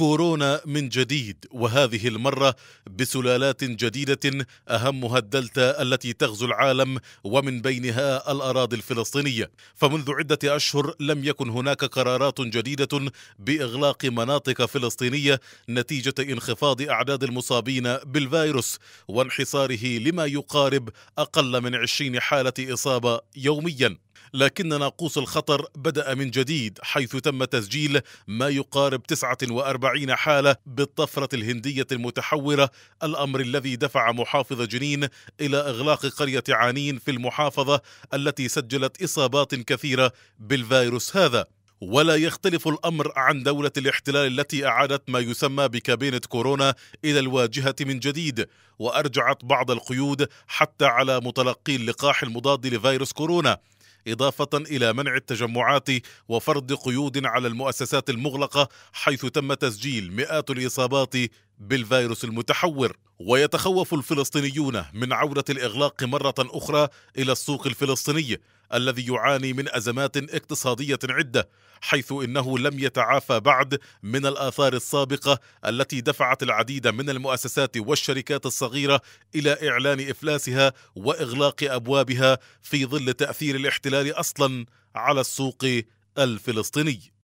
كورونا من جديد وهذه المرة بسلالات جديدة أهمها الدلتا التي تغزو العالم ومن بينها الأراضي الفلسطينية. فمنذ عدة أشهر لم يكن هناك قرارات جديدة بإغلاق مناطق فلسطينية نتيجة انخفاض أعداد المصابين بالفيروس وانحصاره لما يقارب أقل من 20 حالة إصابة يومياً. لكن ناقوس الخطر بدأ من جديد حيث تم تسجيل ما يقارب 49 حالة بالطفرة الهندية المتحورة الأمر الذي دفع محافظ جنين إلى إغلاق قرية عانين في المحافظة التي سجلت إصابات كثيرة بالفيروس هذا. ولا يختلف الأمر عن دولة الاحتلال التي أعادت ما يسمى بكابينة كورونا إلى الواجهة من جديد وأرجعت بعض القيود حتى على متلقي اللقاح المضاد لفيروس كورونا. إضافة إلى منع التجمعات وفرض قيود على المؤسسات المغلقة حيث تم تسجيل مئات الإصابات بالفيروس المتحور ويتخوف الفلسطينيون من عودة الإغلاق مرة أخرى إلى السوق الفلسطيني الذي يعاني من أزمات اقتصادية عدة حيث إنه لم يتعافى بعد من الآثار السابقة التي دفعت العديد من المؤسسات والشركات الصغيرة إلى إعلان إفلاسها وإغلاق أبوابها في ظل تأثير الاحتلال أصلا على السوق الفلسطيني.